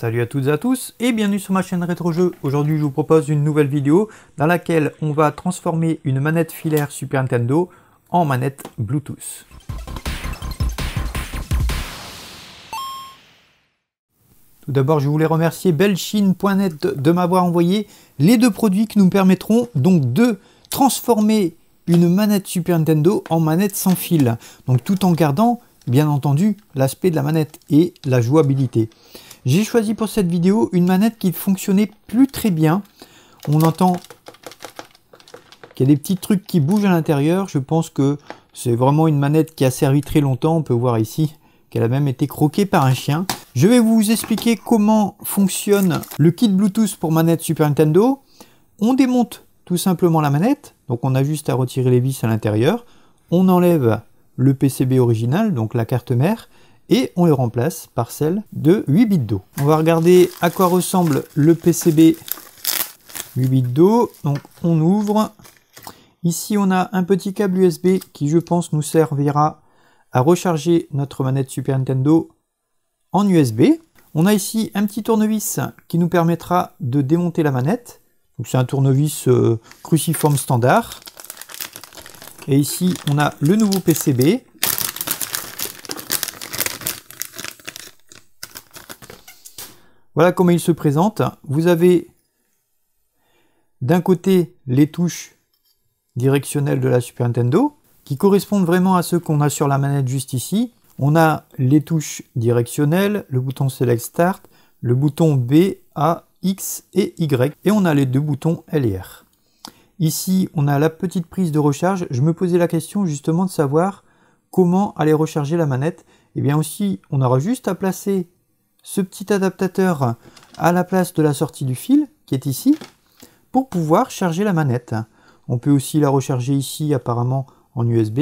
Salut à toutes et à tous et bienvenue sur ma chaîne Rétro Jeux. Aujourd'hui je vous propose une nouvelle vidéo dans laquelle on va transformer une manette filaire Super Nintendo en manette Bluetooth. Tout d'abord je voulais remercier Belchine.net de m'avoir envoyé les deux produits qui nous permettront donc de transformer une manette Super Nintendo en manette sans fil. Donc tout en gardant bien entendu l'aspect de la manette et la jouabilité. J'ai choisi pour cette vidéo une manette qui fonctionnait plus très bien. On entend qu'il y a des petits trucs qui bougent à l'intérieur. Je pense que c'est vraiment une manette qui a servi très longtemps. On peut voir ici qu'elle a même été croquée par un chien. Je vais vous expliquer comment fonctionne le kit Bluetooth pour manette Super Nintendo. On démonte tout simplement la manette. Donc on a juste à retirer les vis à l'intérieur. On enlève le PCB original, donc la carte mère, et on le remplace par celle de 8 bits d'eau. On va regarder à quoi ressemble le PCB 8 bits d'eau. Donc on ouvre. Ici on a un petit câble USB qui je pense nous servira à recharger notre manette Super Nintendo en USB. On a ici un petit tournevis qui nous permettra de démonter la manette. C'est un tournevis euh, cruciforme standard. Et ici on a le nouveau PCB Voilà comment il se présente. Vous avez d'un côté les touches directionnelles de la Super Nintendo qui correspondent vraiment à ceux qu'on a sur la manette juste ici. On a les touches directionnelles, le bouton Select Start, le bouton B, A, X et Y et on a les deux boutons L et R. Ici, on a la petite prise de recharge. Je me posais la question justement de savoir comment aller recharger la manette. Et eh bien aussi, on aura juste à placer ce petit adaptateur à la place de la sortie du fil, qui est ici, pour pouvoir charger la manette. On peut aussi la recharger ici apparemment en USB,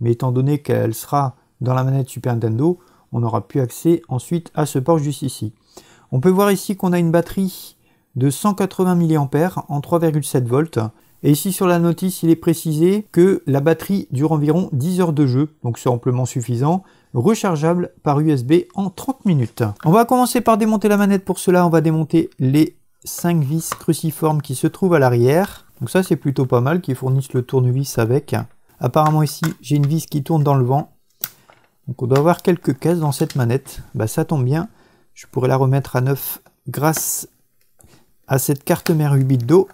mais étant donné qu'elle sera dans la manette Super Nintendo, on n'aura plus accès ensuite à ce port juste ici. On peut voir ici qu'on a une batterie de 180 mAh en 3,7 volts. Et ici sur la notice, il est précisé que la batterie dure environ 10 heures de jeu, donc c'est amplement suffisant rechargeable par USB en 30 minutes. On va commencer par démonter la manette. Pour cela, on va démonter les 5 vis cruciformes qui se trouvent à l'arrière. Donc ça, c'est plutôt pas mal qu'ils fournissent le tournevis avec. Apparemment ici, j'ai une vis qui tourne dans le vent. Donc on doit avoir quelques cases dans cette manette. Bah, ça tombe bien, je pourrais la remettre à neuf grâce à cette carte mère 8 bits d'eau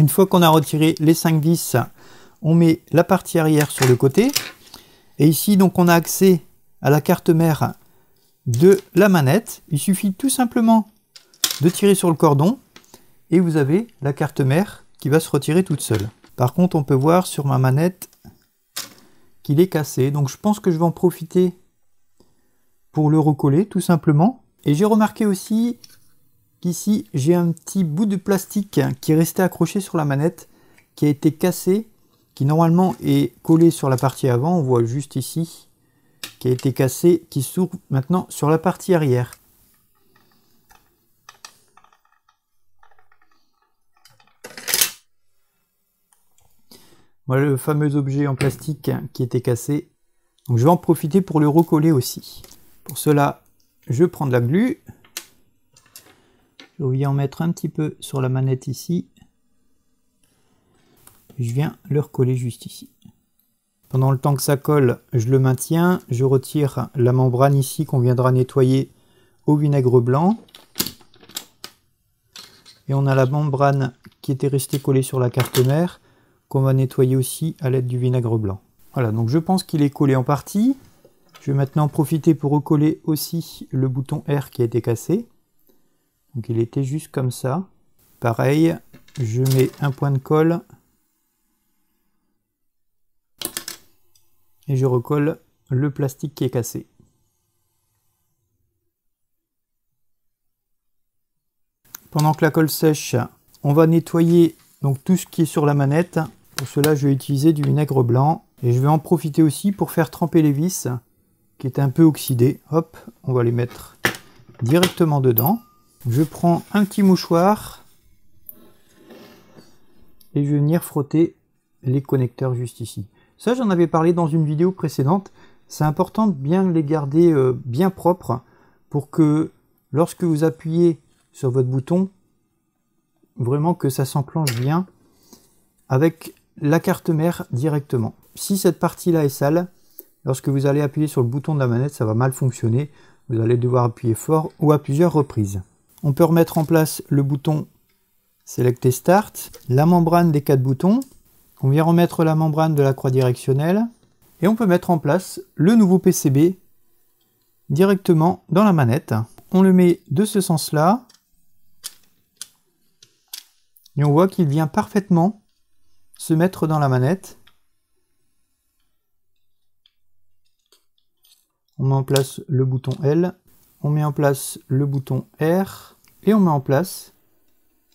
Une fois qu'on a retiré les 5 vis, on met la partie arrière sur le côté. Et ici, donc, on a accès à la carte mère de la manette. Il suffit tout simplement de tirer sur le cordon et vous avez la carte mère qui va se retirer toute seule. Par contre, on peut voir sur ma manette qu'il est cassé. Donc, je pense que je vais en profiter pour le recoller tout simplement. Et j'ai remarqué aussi Ici, j'ai un petit bout de plastique qui est resté accroché sur la manette, qui a été cassé, qui normalement est collé sur la partie avant, on voit juste ici, qui a été cassé, qui s'ouvre maintenant sur la partie arrière. Voilà le fameux objet en plastique qui était cassé. Je vais en profiter pour le recoller aussi. Pour cela, je prends de la glu. Je vais en mettre un petit peu sur la manette ici. Je viens le recoller juste ici. Pendant le temps que ça colle, je le maintiens. Je retire la membrane ici qu'on viendra nettoyer au vinaigre blanc. Et on a la membrane qui était restée collée sur la carte mère qu'on va nettoyer aussi à l'aide du vinaigre blanc. Voilà, donc je pense qu'il est collé en partie. Je vais maintenant profiter pour recoller aussi le bouton R qui a été cassé. Donc il était juste comme ça. Pareil, je mets un point de colle et je recolle le plastique qui est cassé. Pendant que la colle sèche, on va nettoyer donc tout ce qui est sur la manette. Pour cela, je vais utiliser du vinaigre blanc et je vais en profiter aussi pour faire tremper les vis qui est un peu oxydées. Hop, on va les mettre directement dedans. Je prends un petit mouchoir et je vais venir frotter les connecteurs juste ici. Ça, j'en avais parlé dans une vidéo précédente. C'est important de bien les garder euh, bien propres pour que lorsque vous appuyez sur votre bouton, vraiment que ça s'enclenche bien avec la carte mère directement. Si cette partie-là est sale, lorsque vous allez appuyer sur le bouton de la manette, ça va mal fonctionner. Vous allez devoir appuyer fort ou à plusieurs reprises. On peut remettre en place le bouton Select et Start, la membrane des quatre boutons. On vient remettre la membrane de la croix directionnelle. Et on peut mettre en place le nouveau PCB directement dans la manette. On le met de ce sens-là. Et on voit qu'il vient parfaitement se mettre dans la manette. On met en place le bouton L, on met en place le bouton R et on met en place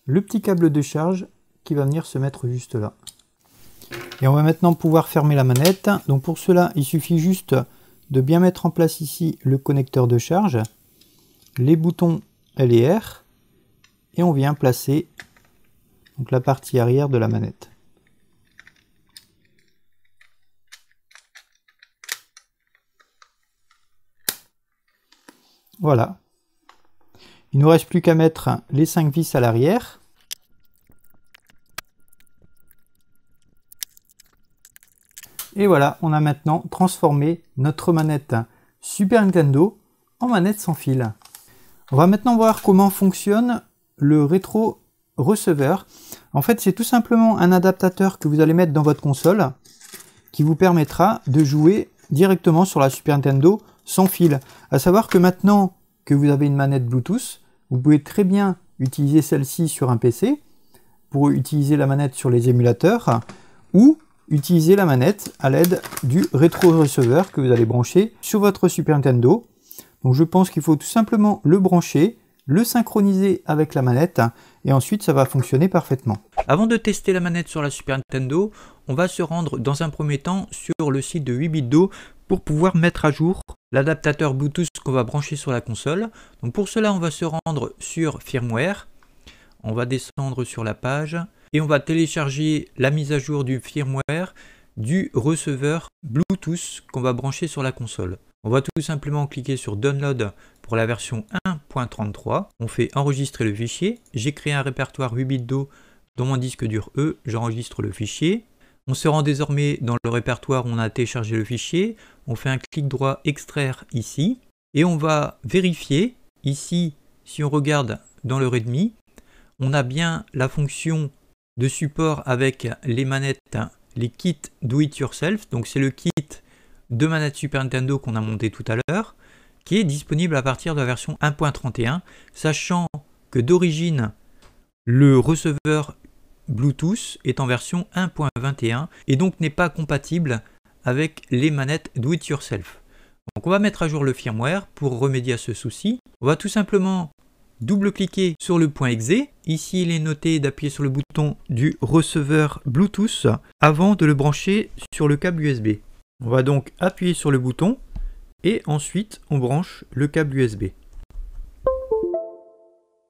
le petit câble de charge qui va venir se mettre juste là. Et on va maintenant pouvoir fermer la manette. Donc pour cela, il suffit juste de bien mettre en place ici le connecteur de charge, les boutons L et R, et on vient placer donc, la partie arrière de la manette. Voilà. Il ne nous reste plus qu'à mettre les 5 vis à l'arrière. Et voilà, on a maintenant transformé notre manette Super Nintendo en manette sans fil. On va maintenant voir comment fonctionne le rétro receveur. En fait, c'est tout simplement un adaptateur que vous allez mettre dans votre console qui vous permettra de jouer directement sur la Super Nintendo sans fil. À savoir que maintenant que vous avez une manette Bluetooth, vous pouvez très bien utiliser celle-ci sur un PC pour utiliser la manette sur les émulateurs ou utiliser la manette à l'aide du rétro-receveur que vous allez brancher sur votre Super Nintendo. Donc je pense qu'il faut tout simplement le brancher, le synchroniser avec la manette et ensuite ça va fonctionner parfaitement. Avant de tester la manette sur la Super Nintendo, on va se rendre dans un premier temps sur le site de 8bitdo pour pouvoir mettre à jour l'adaptateur Bluetooth qu'on va brancher sur la console. Pour cela, on va se rendre sur firmware. On va descendre sur la page et on va télécharger la mise à jour du firmware du receveur Bluetooth qu'on va brancher sur la console. On va tout simplement cliquer sur Download pour la version 1.33. On fait enregistrer le fichier. J'ai créé un répertoire 8 bits d'eau dans mon disque dur E. J'enregistre le fichier. On se rend désormais dans le répertoire où on a téléchargé le fichier. On fait un clic droit extraire ici. Et on va vérifier. Ici, si on regarde dans le README, on a bien la fonction de support avec les manettes, les kits do it yourself. Donc c'est le kit de manette Super Nintendo qu'on a monté tout à l'heure, qui est disponible à partir de la version 1.31, sachant que d'origine, le receveur Bluetooth est en version 1.21 et donc n'est pas compatible avec les manettes Do It Yourself. Donc on va mettre à jour le firmware pour remédier à ce souci. On va tout simplement double-cliquer sur le point exe. Ici, il est noté d'appuyer sur le bouton du receveur Bluetooth avant de le brancher sur le câble USB. On va donc appuyer sur le bouton et ensuite on branche le câble USB.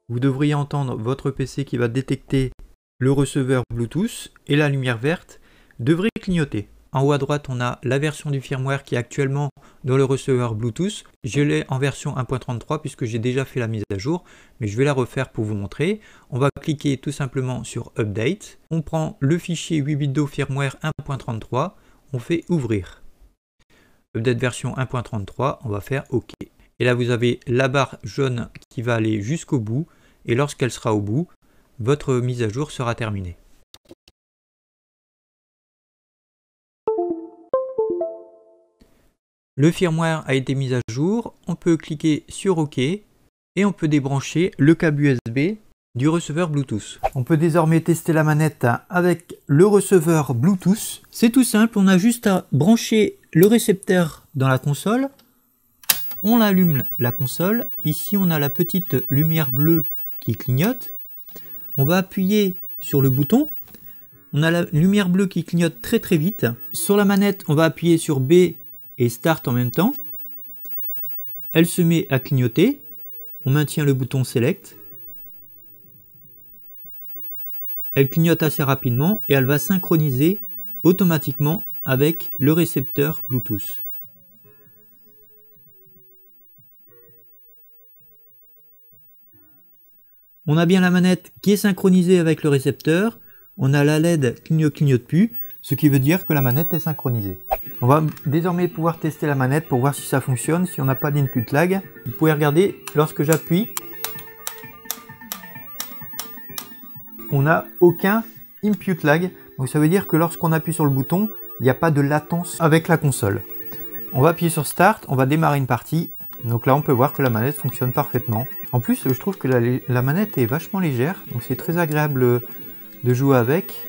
Vous devriez entendre votre PC qui va détecter le receveur Bluetooth et la lumière verte devrait clignoter. En haut à droite, on a la version du firmware qui est actuellement dans le receveur Bluetooth. Je l'ai en version 1.33 puisque j'ai déjà fait la mise à jour, mais je vais la refaire pour vous montrer. On va cliquer tout simplement sur Update. On prend le fichier 8 bits d'eau firmware 1.33. On fait Ouvrir. Update version 1.33, on va faire OK. Et là, vous avez la barre jaune qui va aller jusqu'au bout. Et lorsqu'elle sera au bout, votre mise à jour sera terminée. Le firmware a été mis à jour, on peut cliquer sur OK et on peut débrancher le câble USB du receveur Bluetooth. On peut désormais tester la manette avec le receveur Bluetooth. C'est tout simple, on a juste à brancher le récepteur dans la console. On allume la console. Ici, on a la petite lumière bleue qui clignote on va appuyer sur le bouton. On a la lumière bleue qui clignote très très vite. Sur la manette, on va appuyer sur B et Start en même temps. Elle se met à clignoter. On maintient le bouton Select. Elle clignote assez rapidement et elle va synchroniser automatiquement avec le récepteur Bluetooth. On a bien la manette qui est synchronisée avec le récepteur. On a la LED clignote clignote plus, ce qui veut dire que la manette est synchronisée. On va désormais pouvoir tester la manette pour voir si ça fonctionne, si on n'a pas d'input lag. Vous pouvez regarder, lorsque j'appuie, on n'a aucun input lag. Donc ça veut dire que lorsqu'on appuie sur le bouton, il n'y a pas de latence avec la console. On va appuyer sur Start, on va démarrer une partie. Donc là, on peut voir que la manette fonctionne parfaitement. En plus, je trouve que la, manette est vachement légère, donc c'est très agréable de jouer avec.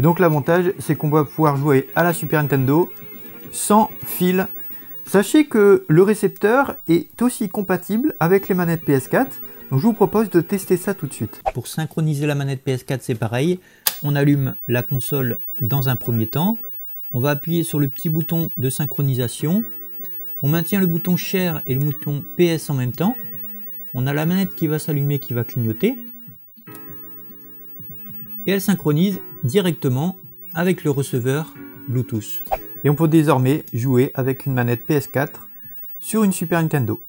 Et donc l'avantage, c'est qu'on va pouvoir jouer à la Super Nintendo sans fil. Sachez que le récepteur est aussi compatible avec les manettes PS4, donc je vous propose de tester ça tout de suite. Pour synchroniser la manette PS4, c'est pareil. On allume la console dans un premier temps. On va appuyer sur le petit bouton de synchronisation. On maintient le bouton Share et le bouton PS en même temps. On a la manette qui va s'allumer, qui va clignoter. Et elle synchronise directement avec le receveur Bluetooth. Et on peut désormais jouer avec une manette PS4 sur une Super Nintendo.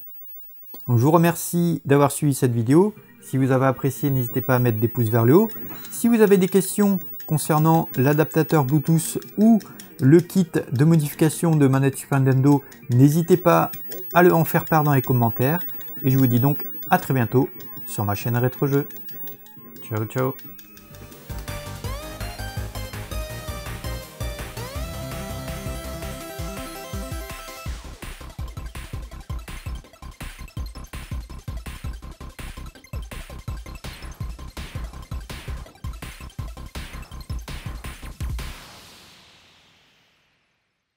Je vous remercie d'avoir suivi cette vidéo. Si vous avez apprécié, n'hésitez pas à mettre des pouces vers le haut. Si vous avez des questions concernant l'adaptateur Bluetooth ou le kit de modification de manette Super Nintendo, n'hésitez pas à en faire part dans les commentaires. Et je vous dis donc à très bientôt sur ma chaîne Rétro Jeux. Ciao ciao